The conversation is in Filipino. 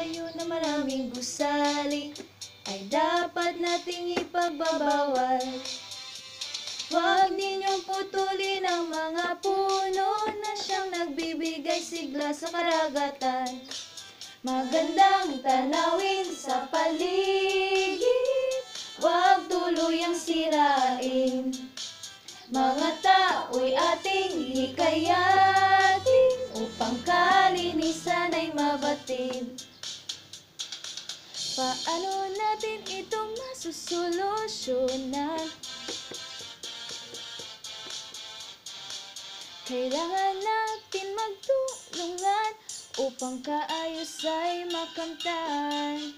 tayo na maraming gusali ay dapat nating ipagbabawal. Huwag ninyong putulin ang mga puno na siyang nagbibigay sigla sa karagatan. Magandang tanawin sa paligid, huwag tuluyang sirain. Mga tao'y ating hikayatin upang kalinisan ay mabatid. Paano natin ito masusolusyonan? Kailangan natin magtulungan upang kaayos ay makamtan.